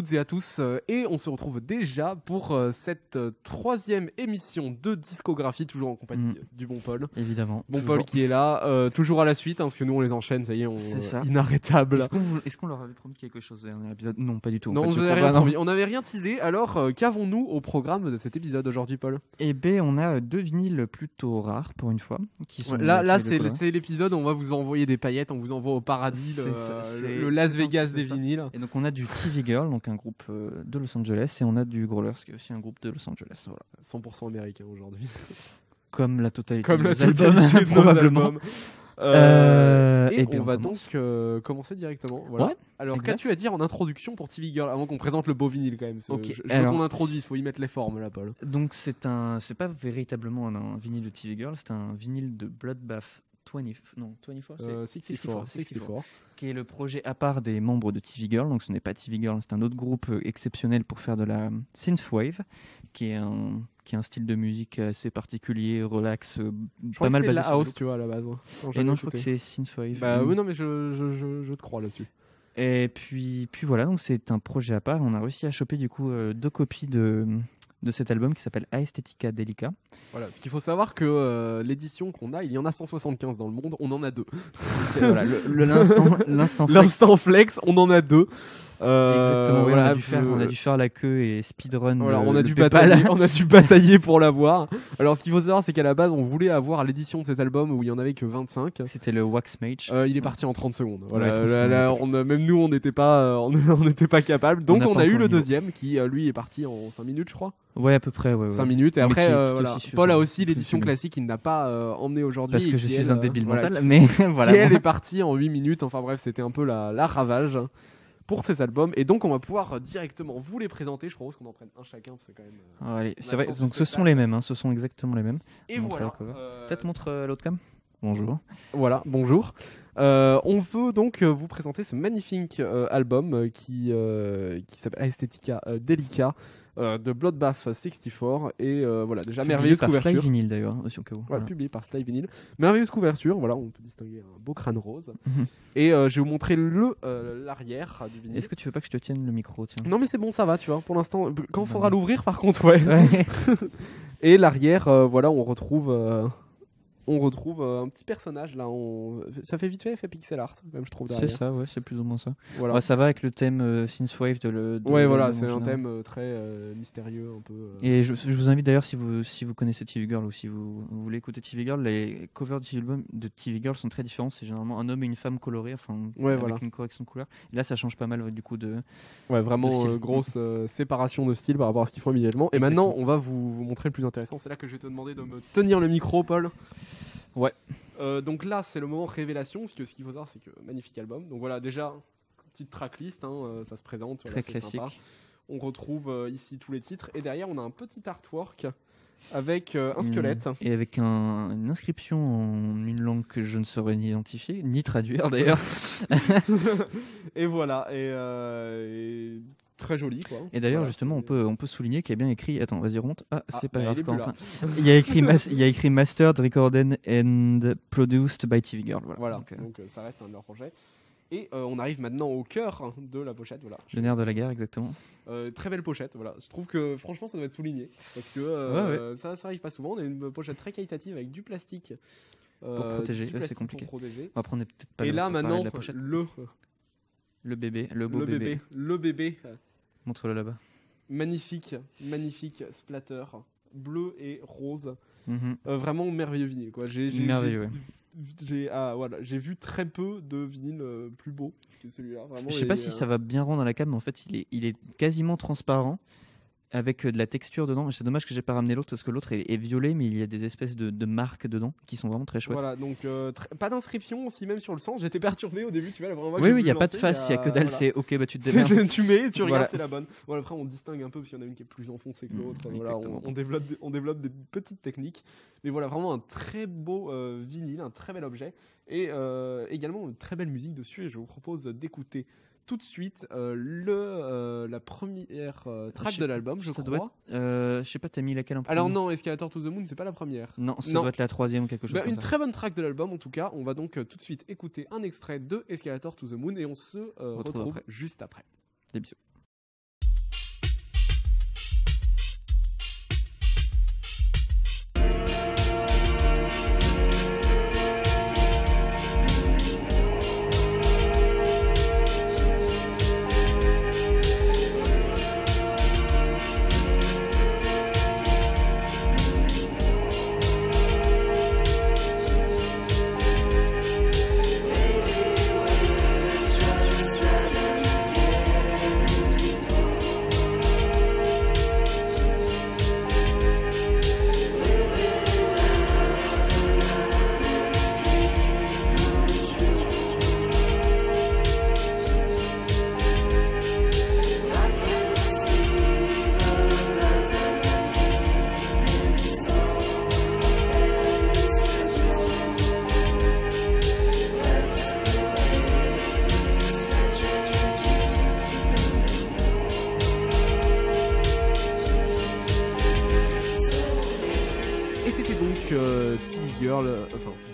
toutes et à tous euh, et on se retrouve déjà pour euh, cette euh, troisième émission de discographie, toujours en compagnie Mm. du bon Paul. Évidemment. Bon toujours. Paul qui est là, euh, toujours à la suite, hein, parce que nous on les enchaîne, ça y est, on, C'est ça. inarrêtable. Est-ce qu'on leur avait promis quelque chose au dernier épisode Non, pas du tout. en Non, fait, on n'avait crois rien promis. On n'avait rien teasé. Alors, euh, qu'avons-nous au programme de cet épisode aujourd'hui, Paul? Eh ben, on a deux vinyles plutôt rares pour une fois. Qui sont Là, là c'est le l'épisode où on va vous envoyer des paillettes, on vous envoie au paradis, le, C'est ça, c'est- le Las Vegas des ça. vinyles. Et donc on a du TV Girl, donc un groupe euh, de Los Angeles, et on a du Growlers, qui est aussi un groupe de Los Angeles. Voilà. 100% américain aujourd'hui. Comme la totalité Comme de la nos albums, totalité de nos probablement. albums. Euh, Euh, et eh bien, on va commence. donc euh, commencer directement. Voilà. Ouais, Alors, qu'as-tu à dire en introduction pour TV Girl avant qu'on présente le beau vinyle quand même? Ce- Ok, Je, je veux alors- qu'on introduise, faut y mettre les formes là, Paul. Donc c'est un, c'est pas véritablement un, un vinyle de TV Girl, c'est un vinyle de Bloodbath 20, non 24, c'est Euh, 64, 64. qui est le projet à part des membres de TV Girl. Donc ce n'est pas TV Girl, c'est un autre groupe euh, exceptionnel pour faire de la synthwave, qui est un qui est un style de musique assez particulier, relax, euh, Je pas mal basé la house, tu vois, à la base. Non, Et non, je crois que c'est synthwave. Bah oui, non, mais je, je, je, je te crois là-dessus. Et puis, puis voilà, donc c'est un projet à part. On a réussi à choper du coup euh, deux copies de, de cet album qui s'appelle Aesthetica Delica. Voilà, ce qu'il faut savoir que euh, l'édition qu'on a, il y en a 175 dans le monde, on en a deux. Voilà, l'instant l'instant flex. L'instant flex, on en a deux. Euh, Exactement, on, a dû faire, on a dû faire la queue et speedrun. Voilà, on a dû batailler, on a dû batailler pour l'avoir. Alors, ce qu'il faut savoir, c'est qu'à la base, on voulait avoir l'édition de cet album où il y en avait que 25. C'était le Wax Mage. Euh, il est parti en 30 secondes. Voilà, Ouais, 30 là, là, on a- même nous, on n'était pas, euh, on n'était pas capable. Donc, on, a eu le niveau. deuxième qui, lui, est parti en 5 minutes, je crois. Ouais, à peu près. Ouais, ouais. 5 minutes. Et après, qui euh, voilà. Paul a aussi l'édition classique qu'il n'a pas euh, emmené aujourd'hui. Parce que je qui, suis elle, un euh, débile voilà, mental, qui- mais qui, voilà. elle est partie en 8 minutes. Enfin bref, c'était un peu la, la ravage pour ces albums. Et donc, on va pouvoir euh, directement vous les présenter. Je propose qu'on en prenne un chacun. C'est quand même. euh, Ah, allez, c'est vrai. Donc ce sont les mêmes, hein, ce sont exactement les mêmes. Et voilà. euh, Peut-être montre l'autre cam. Bonjour. Voilà, bonjour. Euh, on veut donc vous présenter ce magnifique euh, album qui, euh, qui s'appelle Aesthetica Delica euh, de Bloodbath 64. Et euh, voilà, déjà Publié merveilleuse par couverture. Vinyl d'ailleurs, aussi au cas où. Ouais, Voilà. publié par Sly Vinyl. Merveilleuse couverture, voilà, on peut distinguer un beau crâne rose. Mhm. Et euh, je vais vous montrer le l'arrière du vinyle. Est-ce que tu veux pas que je te tienne le micro tiens? Non mais c'est bon, ça va, tu vois. Pour l'instant, quand il Bah faudra l'ouvrir, par contre, ouais. Ouais. Et l'arrière, voilà, on retrouve, on retrouve euh, un petit personnage là. on- Ça fait vite fait, fait pixel art, même je trouve. C'est ça, ouais, c'est plus ou moins ça. Voilà. Ouais, ça va avec le thème euh, synthwave de le. de Ouais, voilà, c'est un thème euh, très euh, mystérieux, un peu. Et je, je vous invite d'ailleurs, si vous, si vous connaissez TV Girl ou si vous, vous voulez écouter TV Girl, les covers de TV, Girl- de TV Girl sont très différents. C'est généralement un homme et une femme colorés, enfin, Ouais, avec voilà. une correction de couleur. Et là, ça change pas mal du coup de. Ouais, vraiment de grosse séparation de style par rapport à ce qu'ils font immédiatement. Et Exactement. maintenant, on va vous, vous montrer le plus intéressant. C'est là que je vais te demander de me tenir le micro, Paul. Ouais. Euh, donc là, c'est le moment révélation. Parce que ce qu'il faut savoir, c'est que magnifique album. Donc voilà, déjà, petite tracklist, hein, euh, ça se présente. Très classique. sympa. On retrouve euh, ici tous les titres. Et derrière, on a un petit artwork avec euh, un squelette. Mm. Et avec un- une inscription en une langue que je ne saurais ni identifier, ni traduire d'ailleurs. et voilà. Et, euh, et très joli, quoi. Et d'ailleurs, Voilà, justement, on peut, on peut souligner qu'il y a bien écrit. Attends, vas-y, remonte. Ah, Ah, c'est pas bah, grave. Corentin. Il y, a écrit mas- il y a écrit Mastered, Recorded and Produced by TV Girl. Voilà. Voilà, Donc, euh, donc euh, ça reste un de leurs projets. Et euh, on arrive maintenant au cœur hein, de la pochette. Voilà. le nerf de la guerre, exactement. Euh, très belle pochette. Voilà. Je trouve que franchement ça doit être souligné parce que euh, ça, ça arrive pas souvent. On a une pochette très qualitative avec du plastique euh, protéger, c'est compliqué. Pour protéger. On peut-être pas Et là pour maintenant de la pochette. le Le bébé, le beau le bébé. bébé, le bébé, Montre-le là-bas. magnifique, magnifique splatter bleu et rose. Mhm. Euh, vraiment merveilleux vinyle quoi. J'ai j'ai- Merveilleux, j'ai- J'ai ah, voilà, j'ai vu très peu de vinyles euh, plus beaux que celui-là. Vraiment, Je sais pas si euh, ça va bien rendre à la cam, mais en fait, il est, il est quasiment transparent avec euh, de la texture dedans. C'est dommage que j'ai pas ramené l'autre parce que l'autre est, est violet, mais il y a des espèces de, de marques dedans qui sont vraiment très chouettes. Voilà, donc euh, tr- pas d'inscription aussi, même sur le sens. J'étais perturbé au début, tu vois. La première fois que oui, oui, il n'y a pas de face, il y a que dalle, voilà. c'est ok, bah tu te démerdes. tu mets, tu regardes, Voilà. c'est la bonne. Voilà, après, on distingue un peu parce qu'il y en a une qui est plus enfoncée que Mm, l'autre. voilà, on, développe, des- on développe des petites techniques. Mais voilà, vraiment un très beau euh, vinyle, un très bel objet. Et euh, également une très belle musique dessus. Et je vous propose d'écouter tout de suite euh, le, euh, la première euh, track de l'album, je ça crois. doit Euh, je sais pas, t'as mis laquelle en premier Alors non, Escalator to the Moon, c'est pas la première. Non, ça Non. doit être la troisième quelque chose Bah, une très bonne track de l'album en tout cas. On va donc tout de suite écouter un extrait de Escalator to the Moon et on se Retrouve retrouve après. juste après. Des bisous.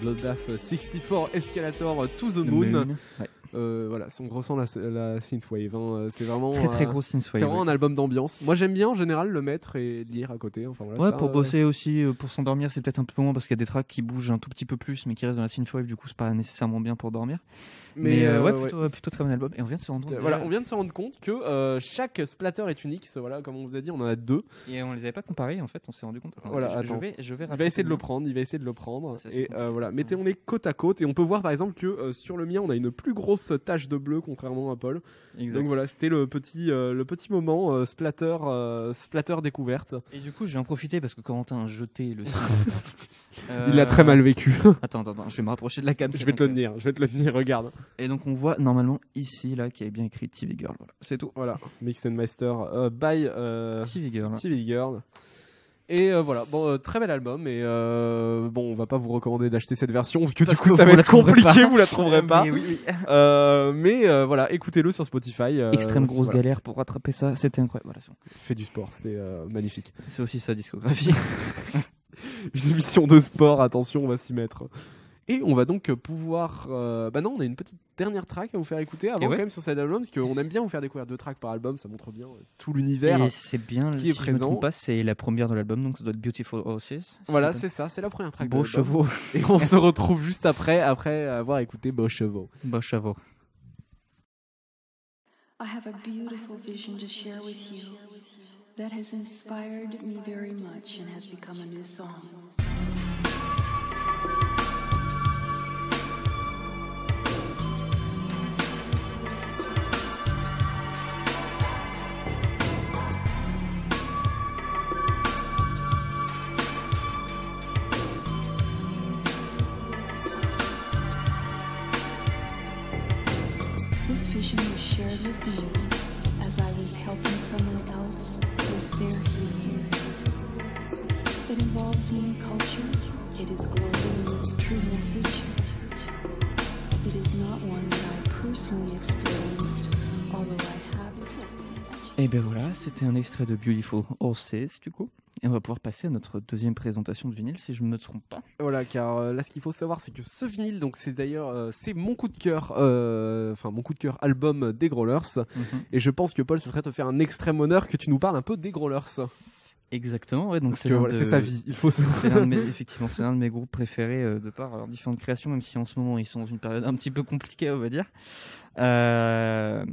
Bloodbath 64 Escalator to the The Moon. Moon. Ouais. Euh, voilà, on ressent la, la synthwave. hein. Euh, C'est vraiment Très très gros C'est synthwave. vraiment un album d'ambiance. Moi j'aime bien en général le mettre et lire à côté. Enfin, voilà, Ouais, c'est pas, pour euh, bosser aussi, euh, pour s'endormir, c'est peut-être un peu moins parce qu'il y a des tracks qui bougent un tout petit peu plus, mais qui restent dans la synthwave, du coup, c'est pas nécessairement bien pour dormir. Mais, euh, ouais, ouais. plutôt, très bon album. Et on vient de se rendre compte. Voilà, on vient de se rendre compte que euh, chaque splatter est unique. Voilà, comme on vous a dit, on en a deux. Et on les avait pas comparés, en fait, on s'est rendu compte. Voilà, je, vais, je vais Il va essayer de le prendre, il va essayer de le prendre. Ça, et euh, voilà, mettons-les côte à côte. Et on peut voir par exemple que euh, sur le mien, on a une plus grosse tache de bleu, contrairement à Paul. Exact. Donc voilà, c'était le petit, euh, le petit moment euh, splatter, euh, splatter découverte. Et du coup, je vais en profiter parce que Corentin a jeté le. Euh, Il l'a très mal vécu. Attends, attends, attends, je vais me rapprocher de la cam. je vais te le tenir, je vais te le tenir, regarde. Et donc, on voit normalement ici, là, y avait bien écrit TV Girl. Voilà, c'est tout. Voilà, Mix and Master euh, by euh, TV Girl. TV Girl. Et euh, voilà, bon, euh, très bel album. Et euh, bon, on va pas vous recommander d'acheter cette version parce que Parce du coup, que ça va être compliqué, pas. vous la trouverez pas. Mais oui, oui. Euh, mais euh, voilà, écoutez-le sur Spotify. euh, Extrême grosse voilà. galère pour rattraper ça, c'était incroyable. Voilà. Fait du sport, c'était euh, magnifique. c'est aussi sa discographie. Une émission de sport, attention, on va s'y mettre. Et on va donc pouvoir. euh, Bah non, on a une petite dernière track à vous faire écouter avant ouais. quand même sur cet album, parce qu'on aime bien vous faire découvrir deux tracks par album, ça montre bien euh, tout l'univers. Et c'est bien, qui si est je présent. pas, c'est la première de l'album, donc ça doit être Beautiful Horses. Voilà, c'est ça, c'est la première track. Beaux chevaux. Et on se retrouve juste après, après avoir écouté Beaux Chevaux. Beaux chevaux. I have a beautiful vision to share with you that has inspired me very much and has become a new song. It involves many cultures. It is global in its true message. It is not one that I personally experienced, although I have experienced. Et ben voilà, c'était un extrait de Beautiful Horses, du coup. Et on va pouvoir passer à notre deuxième présentation de vinyle, si je ne me trompe pas. Voilà, car euh, là, ce qu'il faut savoir, c'est que ce vinyle, donc c'est d'ailleurs, euh, c'est mon coup de cœur, euh, enfin mon coup de cœur album des Growlers. Et je pense que Paul, ce serait te faire un extrême honneur que tu nous parles un peu des Growlers. Exactement, ouais, donc c'est voilà, de- sa vie. Il faut se. C'est l'un de mes, effectivement, c'est l'un de mes groupes préférés euh, de par leurs différentes créations, même si en ce moment ils sont dans une période un petit peu compliquée, on va dire. Euh,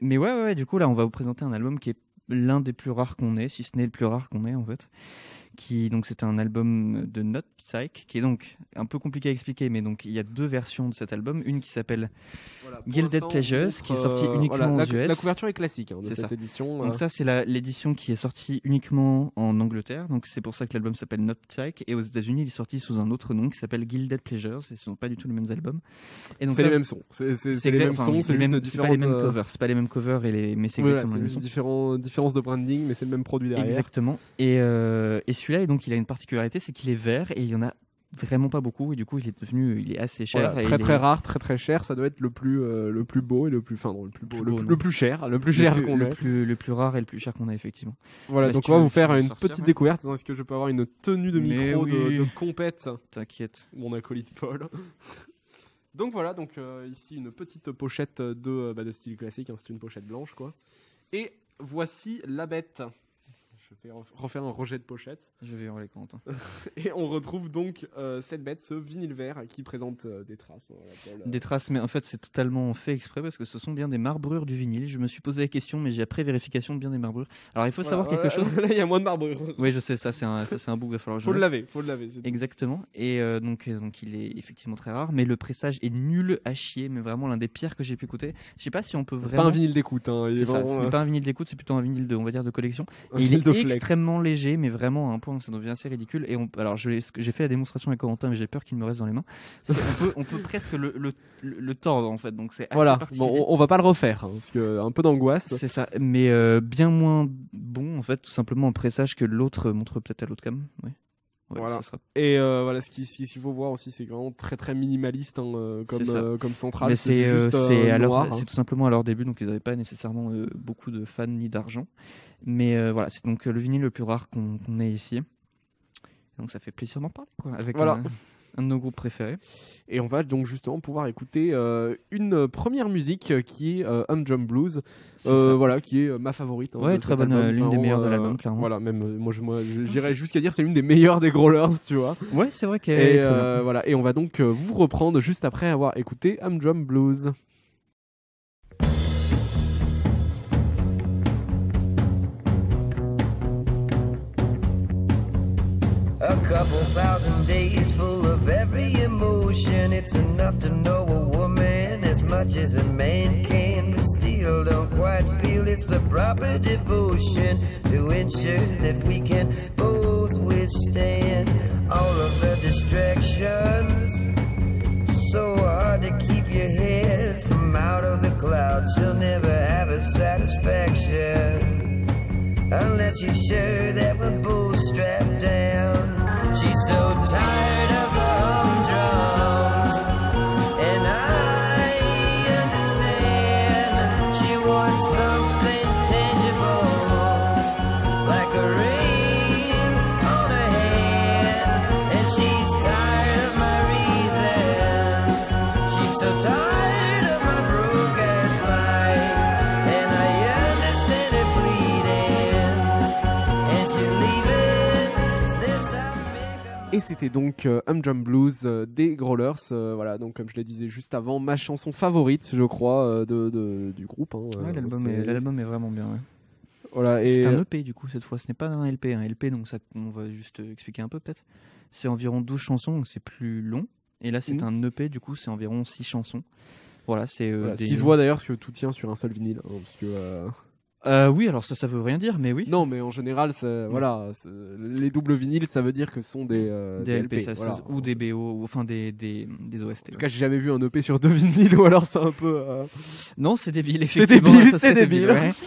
Mais ouais, ouais, ouais, du coup, là, on va vous présenter un album qui est l'un des plus rares qu'on ait, si ce n'est le plus rare qu'on ait en fait. Qui, donc, c'est un album de Not Psych, qui est donc un peu compliqué à expliquer, mais donc il y a deux versions de cet album. Une qui s'appelle Voilà, Gilded Pleasures, qui est sorti euh, uniquement voilà, aux la, US. la couverture est classique hein, de cette ça. édition. Donc euh. ça, c'est l'édition qui est sortie uniquement en Angleterre. Donc c'est pour ça que l'album s'appelle Not Psych. Et aux États-Unis, il est sorti sous un autre nom qui s'appelle Gilded Pleasures. Et ce sont pas du tout les mêmes albums. Et donc c'est les mêmes sons. C'est les mêmes sons, c'est les mêmes- pas les mêmes différentes, covers. C'est pas les mêmes covers, et les... mais c'est exactement la c'est même son. différents, différences de branding, mais c'est le même produit derrière. Exactement. Et, euh, et celui-là, et donc, il a une particularité, c'est qu'il est vert et il y en a vraiment pas beaucoup. Et du coup, il est devenu, il est assez cher. Voilà, très très est- rare, très très cher. Ça doit être le plus, euh, le plus beau et le plus, enfin non, le plus beau, le, plus- non. le plus cher, le plus le cher qu'on ait. plus, le plus rare et le plus cher qu'on a, effectivement. Voilà, Bah, donc on va vous faire une sortir, petite ouais. découverte. Est-ce que je peux avoir une tenue de micro de, oui. de compète? T'inquiète. Mon acolyte Paul. donc voilà, donc euh, ici une petite pochette de, bah, de style classique. hein, c'est une pochette blanche, quoi. Et voici la bête. Je vais ref- refaire un rejet de pochette. Je vais voir les comptes. Et on retrouve donc euh, cette bête, ce vinyle vert qui présente euh, des traces. Paul. Des traces, mais en fait c'est totalement fait exprès parce que ce sont bien des marbrures du vinyle. Je me suis posé la question, mais j'ai après vérification bien des marbrures. Alors il faut Voilà, savoir quelque chose. Là, il y a moins de marbrure. Oui, je sais, ça c'est un, ça, c'est un bout, il va falloir Faut le laver, faut le laver. c'est. Exactement. Et euh, donc, euh, donc il est effectivement très rare, mais le pressage est nul à chier, mais vraiment l'un des pires que j'ai pu écouter. Je sais pas si on peut C'est vraiment. pas un vinyle d'écoute. Hein, C'est euh, pas un vinyle d'écoute, c'est plutôt un vinyle de, on va dire, de collection. un Et il est de extrêmement léger, mais vraiment à un point où ça devient assez ridicule. Et on, alors, j'ai fait la démonstration avec Corentin, mais j'ai peur qu'il me reste dans les mains. On, peut, on peut presque le, le, le- le tordre en fait, donc c'est Voilà, bon, on, on va pas le refaire, hein, parce que un peu d'angoisse. C'est ça, mais euh, bien moins bon en fait, tout simplement en pressage que l'autre montre peut-être à l'autre cam. Oui. Ouais, Voilà. ça sera- Et euh, voilà, ce qu'il ce faut voir aussi, c'est vraiment très très minimaliste hein, euh, comme, euh, comme centrale. Mais c'est euh, hein. c'est tout simplement à leur début, donc ils n'avaient pas nécessairement beaucoup de fans ni d'argent. Mais voilà, c'est donc le vinyle le plus rare qu'on ait ici. Donc ça fait plaisir d'en parler, quoi, avec Voilà. un, un de nos groupes préférés. Et on va donc justement pouvoir écouter euh, une première musique qui est euh, Humdrum Blues, C'est euh, voilà, qui est euh, ma favorite. hein, Ouais, très bonne, l'une Enfin, des meilleures de l'album, clairement. Voilà, même moi, je, moi, j'irais jusqu'à dire c'est l'une des meilleures des Growlers, tu vois. Ouais, c'est vrai qu'elle est Et très bien. voilà, et on va donc vous reprendre juste après avoir écouté Humdrum Blues. A couple thousand days full of every emotion. It's enough to know a woman as much as a man can, but still don't quite feel it's the proper devotion to ensure that we can both withstand all of the distractions. So hard to keep your head from out of the clouds. She'll never have a satisfaction. Unless you're sure that we're both strapped c'était donc euh, Humdrum Blues euh, des Growlers. euh, voilà, donc comme je le disais juste avant, ma chanson favorite, je crois, euh, de, de- du groupe. hein, Ouais, l'album est, vraiment bien. ouais. Voilà, et C'est un EP du coup cette fois, ce n'est pas un LP. Un LP, donc ça, on va juste expliquer un peu peut-être. C'est environ 12 chansons, donc c'est plus long. Et là, c'est Mhm. un EP, du coup, c'est environ 6 chansons. Voilà, c'est. ce qui se voit d'ailleurs, parce que tout tient sur un seul vinyle. hein, parce que, euh, oui, alors ça, ça veut rien dire, mais oui. Non, mais en général, ça- voilà, c'est- les doubles vinyles, ça veut dire que ce sont des, euh, des LP, ça, voilà. ça- ou des BO, ou enfin des, des, des OST. En tout ouais. cas, j'ai jamais vu un EP sur deux vinyles, ou alors c'est un peu. euh, Non, c'est débile, C'est effectivement. débile, ça c'est débile. ouais.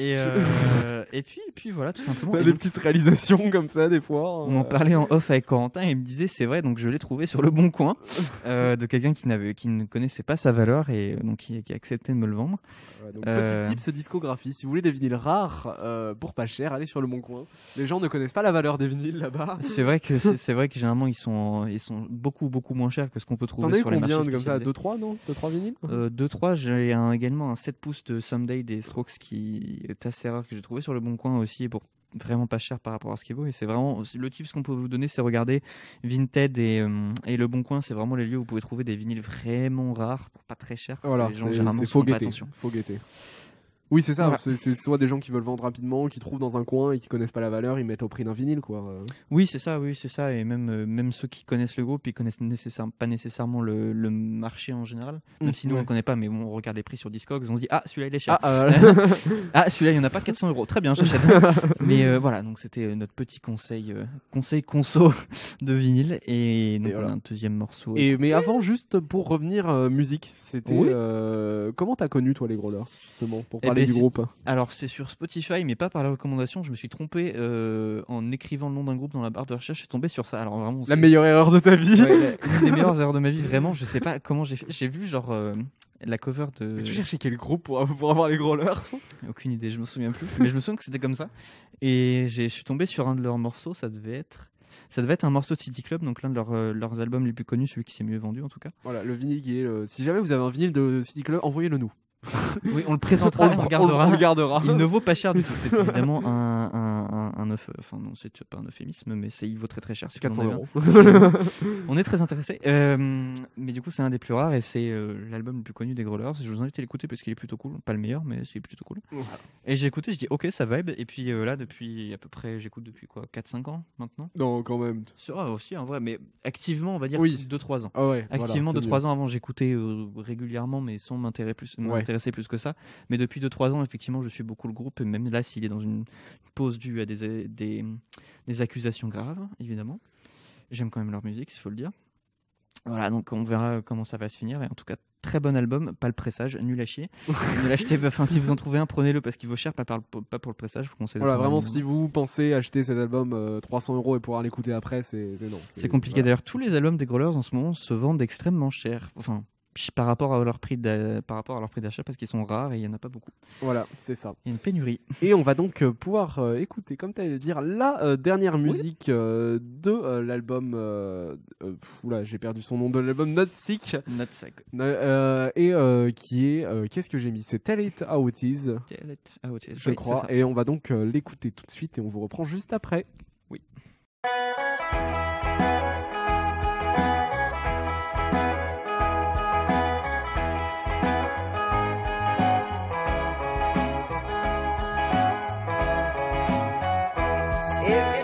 Et, euh, et puis, et puis voilà, tout simplement. des petites réalisations comme ça, des fois. On en parlait en off avec Corentin et il me disait c'est vrai donc je l'ai trouvé sur le bon coin euh, de quelqu'un qui n'avait qui ne connaissait pas sa valeur et euh, donc qui, qui a accepté de me le vendre. Ouais, donc, Euh, Petit tips discographie. Si vous voulez des vinyles rares pour pas cher, allez sur le Bon Coin. Les gens ne connaissent pas la valeur des vinyles là-bas. C'est vrai que c'est c'est vrai que généralement ils sont ils sont beaucoup beaucoup moins chers que ce qu'on peut T'en trouver eu sur les combien marchés comme ça? spécialisés. 2-3 non? 2-3 vinyles? 2-3, j'ai un- également un 7 pouces de Someday des Strokes qui est assez rare que j'ai trouvé sur le bon coin aussi pour vraiment pas cher par rapport à ce qu'il vaut. Et c'est vraiment le tips qu'on peut vous donner c'est regarder Vinted et, euh, et le bon coin. C'est vraiment les lieux où vous pouvez trouver des vinyles vraiment rares pour pas très cher parce Voilà, que les gens c'est- généralement font pas attention. Faut guetter. Oui, c'est ça. Voilà. C'est soit des gens qui veulent vendre rapidement, qui trouvent dans un coin et qui connaissent pas la valeur, ils mettent au prix d'un vinyle, quoi. Oui, c'est ça, oui, c'est ça. Et même, euh, même ceux qui connaissent le groupe, ils connaissent nécessaire- pas nécessairement le, le marché en général. Même Mm, si nous, on ouais. ne connaît pas, mais bon, on regarde les prix sur Discogs, on se dit, ah, celui-là, il est cher. Ah, euh, Ah, celui-là, il n'y en a pas 400 euros. Très bien, j'achète. mais euh, voilà, donc c'était euh, notre petit conseil, euh, conseil conso de vinyle. Et donc, Et on voilà. a un deuxième morceau. Et mais avant, juste pour revenir musique, c'était Oui. comment t'as connu toi les Growlers justement pour Eh parler du groupe Alors, c'est sur Spotify, mais pas par la recommandation. Je me suis trompé euh, en écrivant le nom d'un groupe dans la barre de recherche. Je suis tombé sur ça. Alors, vraiment, La meilleure erreur de ta vie. Ouais, la- une des meilleures erreurs de ma vie, vraiment. Je sais pas comment j'ai fait. J'ai vu, genre, euh, la cover de. Mais tu cherchais quel groupe pour, pour avoir les Growlers Aucune idée, je me souviens plus. mais je me souviens que c'était comme ça. Et j'ai- je suis tombé sur un de leurs morceaux. Ça devait être. Ça devait être un morceau de City Club, donc l'un de leurs, euh, leurs albums les plus connus, celui qui s'est mieux vendu en tout cas. Voilà, le vinyle qui est. le- Si jamais vous avez un vinyle de City Club, envoyez-le nous. Oui, on le présentera, on, le- regardera. on le gardera. Il ne vaut pas cher du tout. C'est évidemment un, un, un, un euph- Enfin, non, c'est pas un euphémisme, mais il vaut très très cher. si vous en 400 avez un. euros. On est très intéressé. Euh, mais du coup, c'est un des plus rares et c'est euh, l'album le plus connu des Growlers. Je vous invite à l'écouter parce qu'il est plutôt cool. Pas le meilleur, mais c'est plutôt cool. Et j'ai écouté, je dis ok, ça vibe. Et puis euh, là, depuis à peu près, j'écoute depuis quoi 4-5 ans maintenant? Non, quand même. C'est vrai aussi, en vrai, mais activement, on va dire Oui. 2-3 ans. Ah ouais. voilà, Activement, c'est 2-3 ans avant, j'écoutais euh, régulièrement, mais sans m'intéresser plus, Ouais. M'intéresser plus que ça. Mais depuis 2-3 ans, effectivement, je suis beaucoup le groupe. Et même là, s'il est dans une pause due à des, des, des accusations graves, évidemment, j'aime quand même leur musique, il faut le dire. Voilà, donc on verra comment ça va se finir. Et en tout cas, très bon album, pas le pressage, nul à chier. ne l'achetez pas. Enfin, si vous en trouvez un, prenez-le parce qu'il vaut cher, pas, par le- pas pour le pressage. Je vous conseille Voilà, vraiment, si vous pensez acheter cet album euh, 300 euros et pouvoir l'écouter après, c'est c'est non. C'est compliqué. voilà. D'ailleurs, tous les albums des Growlers en ce moment se vendent extrêmement cher. Enfin, par rapport à leur prix d'a- par rapport à leur prix d'achat parce qu'ils sont rares et il y en a pas beaucoup. Voilà, c'est ça. Il y a une pénurie. Et on va donc euh, pouvoir euh, écouter, comme tu allais le dire, la euh, dernière musique euh, de l'album. oula, j'ai perdu son nom de l'album Not Sick. Not euh, et qui est. Qu'est-ce que j'ai mis? C'est Tell It How It Is, Tell it how it is. je Oui, crois. Et on va donc l'écouter tout de suite et on vous reprend juste après. If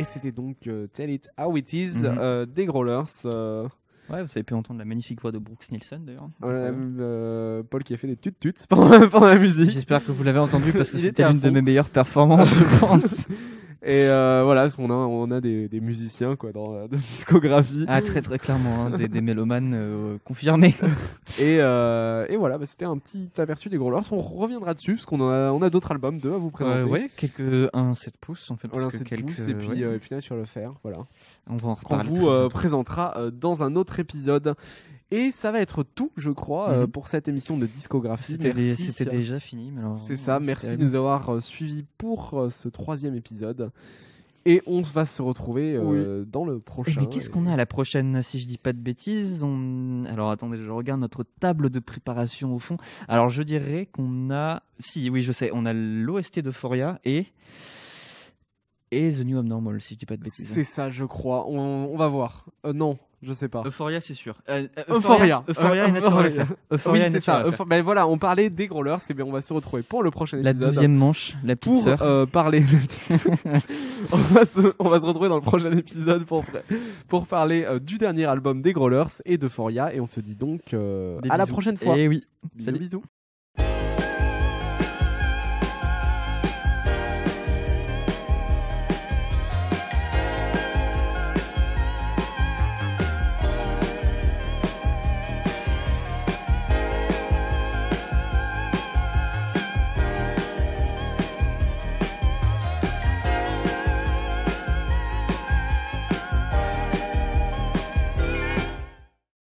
Et c'était donc euh, Tell It How It Is Mhm. euh, des Growlers. euh, Ouais, vous avez pu entendre la magnifique voix de Brooks Nielsen d'ailleurs. voilà, euh, Paul qui a fait des tut-tuts pendant, pendant la musique. J'espère que vous l'avez entendu parce que c'était l'une de mes meilleures performances, je pense. Et euh, voilà, parce qu'on a, on a des, des musiciens quoi, dans la, dans la discographie. Ah, très très clairement, hein, des, des mélomanes euh, confirmés. Et, euh, et voilà, bah, c'était un petit aperçu des Growlers. On reviendra dessus parce qu'on a, on a d'autres albums, deux à vous présenter. Euh, ouais, quelques un 7 pouces en fait. Parce Voilà, que c'est quelques, pouces, et puis, ouais. euh, et puis Nature le faire, voilà. on va en Qu'on reparler. vous euh, présentera euh, dans un autre épisode. Et ça va être tout, je crois, euh, Mhm. pour cette émission de discographie. C'était déjà fini. mais alors, C'est ça, merci de nous avoir euh, suivis pour euh, ce troisième épisode. Et on va se retrouver euh, dans le Eh, prochain. mais qu'est-ce qu'on a à la prochaine, si je dis pas de bêtises on... Alors attendez, je regarde notre table de préparation au fond. Alors je dirais qu'on a... Si, oui, je sais, on a l'OST d'Euphoria et... Et The New Abnormal, si je dis pas de bêtises. C'est ça, je crois. On, on va voir. Euh, non, je sais pas. Euphoria, c'est sûr. Euh, euh, Euphoria. Euphoria et Euh, Euphoria. Oui, Euphoria et c'est ça. Ben voilà, on parlait des growlers. Et bien, on va se retrouver pour le prochain La épisode. douzième manche, la petite pour sœur. euh, parler. on, va se, on va se retrouver dans le prochain épisode pour, pour parler euh, du dernier album des Growlers et d'Euphoria. Et on se dit donc euh, à la prochaine fois. Eh oui. Bisous, Salut. bisous.